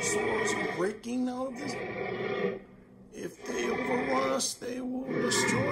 dinosaurs breaking out of this. If they overrun us, they will destroy